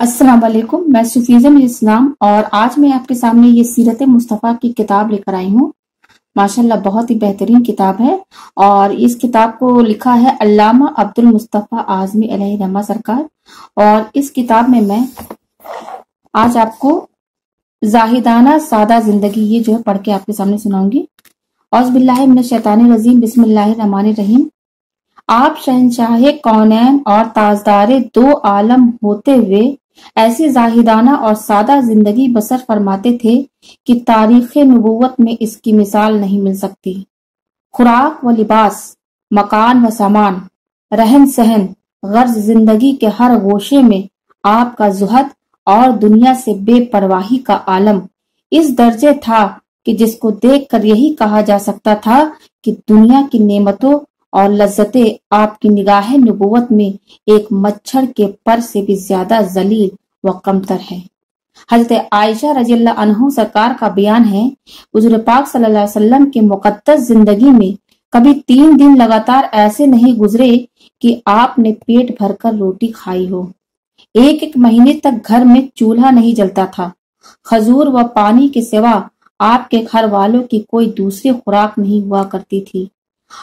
अस्सलाम वालेकुम, मैं सुफीजम इस्लाम और आज मैं आपके सामने ये सीरत मुस्तफ़ा की किताब लेकर आई हूँ। माशाल्लाह बहुत ही बेहतरीन किताब है और इस किताब को लिखा है अल्लामा अब्दुल मुस्तफ़ा आजमी रमा सरकार और इस किताब में मैं आज आपको जाहिदाना सादा ज़िंदगी ये जो है पढ़ के आपके सामने सुनाऊँगी। और शैतान रजीम बिस्मिल्लाह रहीम। आप शहनशाह, कौनैन और ताजदार दो आलम होते हुए ऐसी जाहिदाना और सादा ज़िंदगी बसर फरमाते थे कि तारीख नबूवत में इसकी मिसाल नहीं मिल सकती। खुराक व लिबास, मकान व सामान, रहन सहन, गर्ज ज़िंदगी के हर गोशे में आपका जुहद और दुनिया से बेपरवाही का आलम। इस दर्जे था कि जिसको देखकर यही कहा जा सकता था कि दुनिया की नेमतों और लज्जतें आपकी निगाह नबूवत में एक मच्छर के पर से भी ज़्यादा जलील व कमतर है। हज़रत आयशा रज़ी अनहु सरकार का बयान है, हजूर पाक सल्लल्लाहु अलैहि वसल्लम की मुकद्दस ज़िंदगी में कभी तीन दिन लगातार ऐसे नहीं गुजरे कि आपने पेट भरकर रोटी खाई हो। एक एक महीने तक घर में चूल्हा नहीं जलता था। खजूर व पानी के सिवा आपके घर वालों की कोई दूसरी खुराक नहीं हुआ करती थी।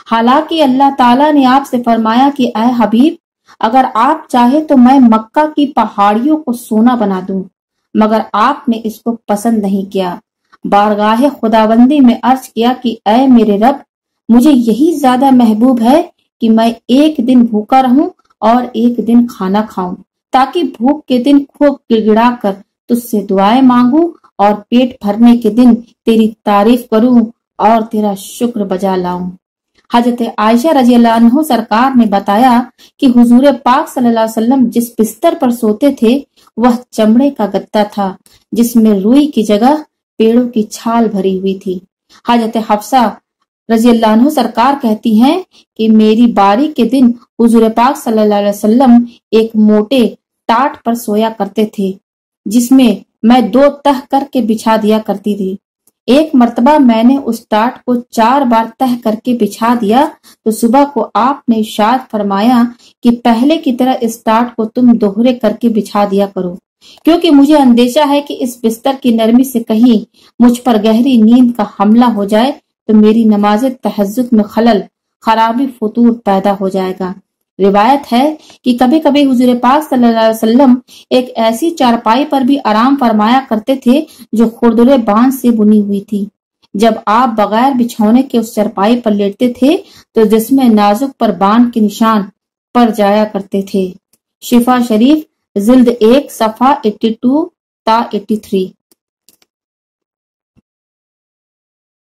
हालाँकि अल्लाह ताला ने आपसे फरमाया कि अय हबीब, अगर आप चाहे तो मैं मक्का की पहाड़ियों को सोना बना दूँ, मगर आपने इसको पसंद नहीं किया। बारगाह खुदाबंदी में अर्ज़ किया कि अय मेरे रब, मुझे यही ज़्यादा महबूब है कि मैं एक दिन भूखा रहूँ और एक दिन खाना खाऊं, ताकि भूख के दिन खूब गिड़गिड़ा कर तुझसे दुआएँ मांगू और पेट भरने के दिन तेरी तारीफ़ करूँ और तेरा शुक्र बजा लाऊं। हज़रत आयशा रज़ी अल्लाह सरकार ने बताया कि हुजूर पाक सल्लल्लाहु अलैहि वसल्लम जिस बिस्तर पर सोते थे, वह चमड़े का गत्ता था, जिसमें रुई की जगह पेड़ों की छाल भरी हुई थी। हज़रत हफ्सा रज़ी अल्लाह सरकार कहती हैं कि मेरी बारी के दिन हुजूर पाक सल्लल्लाहु अलैहि वसल्लम एक मोटे टाट पर सोया करते थे, जिसमें मैं दो तह करके बिछा दिया करती थी। एक मर्तबा मैंने उस टाट को चार बार तह करके बिछा दिया तो सुबह को आपने शाद फरमाया कि पहले की तरह इस टाट को तुम दोहरे करके बिछा दिया करो। क्योंकि मुझे अंदेशा है कि इस बिस्तर की नरमी से कहीं मुझ पर गहरी नींद का हमला हो जाए तो मेरी नमाज़ तहजुद में खलल, खराबी फतूर पैदा हो जाएगा। रिवायत है कि कभी कभी हुजूर पाक सल्लल्लाहु अलैहि वसल्लम एक ऐसी चारपाई पर भी आराम फरमाया करते थे जो खुरदुरे बाँस से बुनी हुई थी। जब आप बगैर बिछौने के उस चारपाई पर लेटते थे तो जिसमें नाजुक पर बाँध के निशान पर जाया करते थे। शिफा शरीफ, जिल्द एक, सफ़ा 82 ता 83